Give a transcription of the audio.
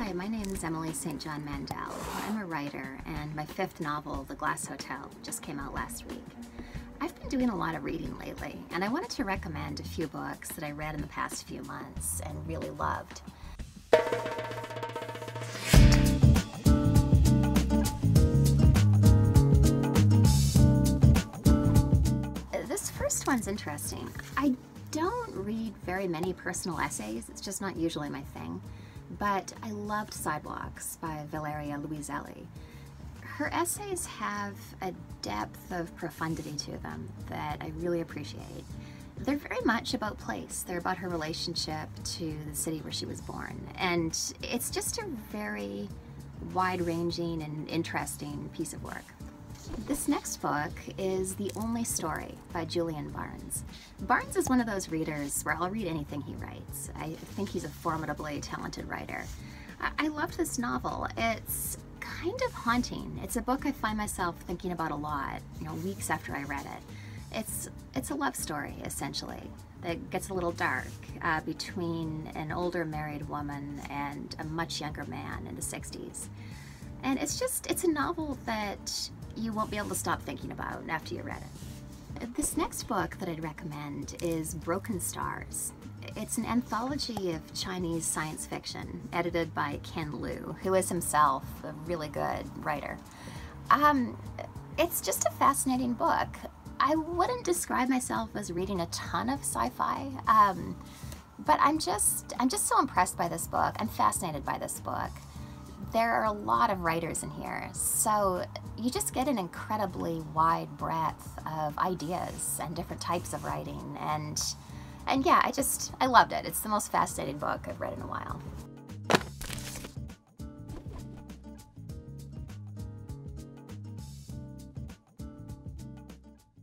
Hi, my name is Emily St. John Mandel. I'm a writer, and my fifth novel, The Glass Hotel, just came out last week. I've been doing a lot of reading lately, and I wanted to recommend a few books that I read in the past few months and really loved. This first one's interesting. I don't read very many personal essays, it's just not usually my thing but I loved Sidewalks by Valeria Luiselli. Her essays have a depth of profundity to them that I really appreciate. They're very much about place. They're about her relationship to the city where she was born. And it's just a very wide-ranging and interesting piece of work. This next book is The Only Story by Julian Barnes. Barnes is one of those readers where I'll read anything he writes. I think he's a formidably talented writer. I, loved this novel. It's kind of haunting. It's a book I find myself thinking about a lot, you know, weeks after I read it. It's, it's a love story, essentially, that gets a little dark uh, between an older married woman and a much younger man in the 60s. And it's just, it's a novel that you won't be able to stop thinking about after you read it. This next book that I'd recommend is Broken Stars. It's an anthology of Chinese science fiction edited by Ken Liu, who is himself a really good writer. Um, it's just a fascinating book. I wouldn't describe myself as reading a ton of sci-fi, um, but I'm just I'm just so impressed by this book. I'm fascinated by this book there are a lot of writers in here, so you just get an incredibly wide breadth of ideas and different types of writing, and and yeah, I just I loved it. It's the most fascinating book I've read in a while.